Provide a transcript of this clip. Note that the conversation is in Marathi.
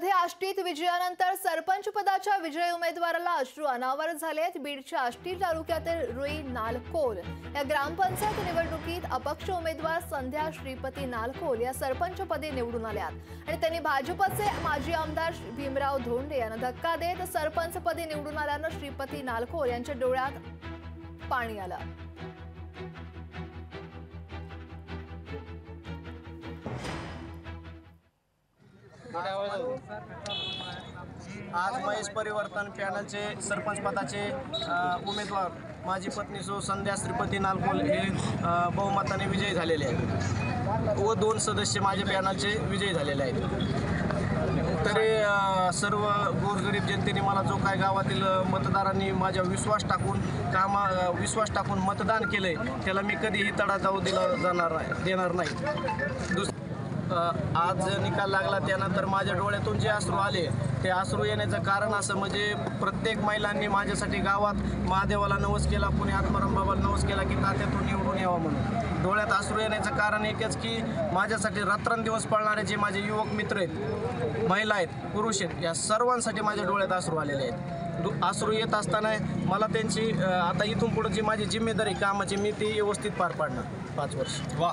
मध्ये आष्टीत विजयानंतर सरपंच पदाच्या विजयी उमेदवाराला अश्रू अनावर झालेत. बीडच्या आष्टी तालुक्यातील रुई नालकोल या ग्रामपंचायत निवडणुकीत अपक्ष उमेदवार संध्या श्रीपती नालकोल या सरपंचपदी निवडून आल्यात. आणि त्यांनी भाजपचे माजी आमदार भीमराव धोंडे यांना धक्का देत सरपंचपदी निवडून आल्यानं श्रीपती नालकोल यांच्या डोळ्यात पाणी आलं. आज महेश परिवर्तन पॅनलचे सरपंच पदाचे उमेदवार माझी पत्नी सो संध्या श्रीपती नालकोल हे बहुमताने विजयी झालेले आहेत. व दोन सदस्य माझ्या पॅनलचे विजयी झालेले आहेत. तरी सर्व गोरगरीब जनतेने मला जो काय गावातील मतदारांनी माझ्या विश्वास टाकून कामा विश्वास टाकून मतदान केलंय त्याला मी कधीही तडा जाऊ दिला जाणार नाही देणार नाही. दुस आज निकाल लागला त्यानंतर माझ्या डोळ्यातून जे अश्रू आले ते अश्रू येण्याचं कारण असं म्हणजे प्रत्येक महिलांनी माझ्यासाठी गावात महादेवाला नवस केला पुणे आत्माराम बाबाला नवस केला की तात्यातून निवडून यावा म्हणून. डोळ्यात अश्रू येण्याचं कारण एकच की माझ्यासाठी रात्रंदिवस पळणारे जे माझे युवक मित्र आहेत महिला आहेत पुरुष आहेत या सर्वांसाठी माझ्या डोळ्यात अश्रू आलेले आहेत. दु- अश्रू येत असताना मला त्यांची आता इथून पुढे जी माझी जिम्मेदारी कामाची मी ती व्यवस्थित पार पाडणार पाच वर्ष. वा.